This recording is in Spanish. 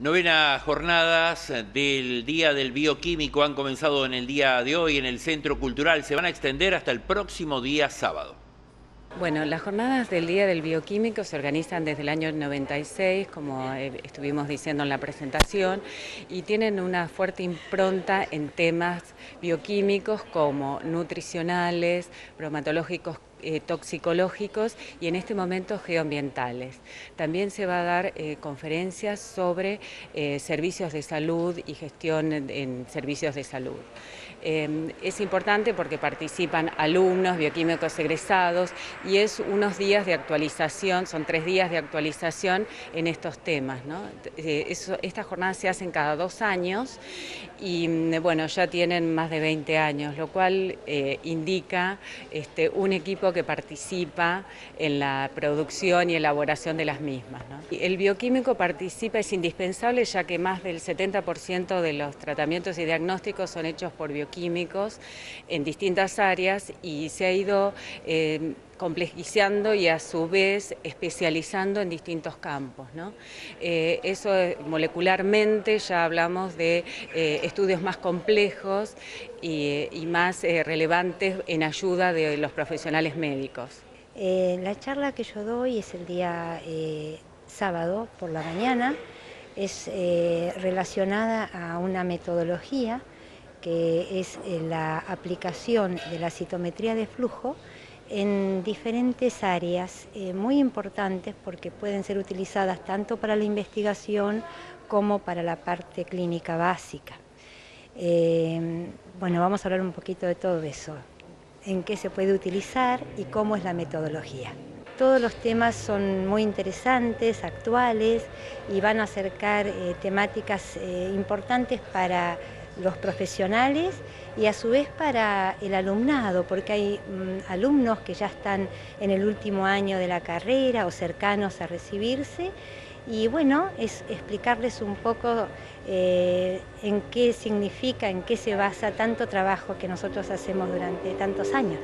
Novenas jornadas del Día del Bioquímico han comenzado en el día de hoy en el Centro Cultural. Se van a extender hasta el próximo día sábado. Bueno, las jornadas del Día del Bioquímico se organizan desde el año 96, como eh, estuvimos diciendo en la presentación, y tienen una fuerte impronta en temas bioquímicos como nutricionales, bromatológicos eh, toxicológicos y en este momento geoambientales. También se va a dar eh, conferencias sobre eh, servicios de salud y gestión en, servicios de salud. es importante porque participan alumnos, bioquímicos egresados y es unos días de actualización, son tres días de actualización en estos temas. estas jornadas se hacen cada dos años y mm, bueno, ya tienen más de 20 años, lo cual indica este, un equipo que participa en la producción y elaboración de las mismas. El bioquímico participa, es indispensable ya que más del 70% de los tratamientos y diagnósticos son hechos por bioquímicos en distintas áreas y se ha ido eh, complejizando y a su vez especializando en distintos campos. Eh, eso molecularmente ya hablamos de eh, estudios más complejos y, más eh, relevantes en ayuda de los profesionales médicos. la charla que yo doy es el día sábado por la mañana, es relacionada a una metodología que es la aplicación de la citometría de flujo en diferentes áreas eh, muy importantes porque pueden ser utilizadas tanto para la investigación como para la parte clínica básica. Eh, bueno, vamos a hablar un poquito de todo eso, en qué se puede utilizar y cómo es la metodología. Todos los temas son muy interesantes, actuales y van a acercar eh, temáticas importantes para los profesionales y a su vez para el alumnado, porque hay mm, alumnos que ya están en el último año de la carrera o cercanos a recibirse y bueno, es explicarles un poco eh, en qué significa, en qué se basa tanto trabajo que nosotros hacemos durante tantos años.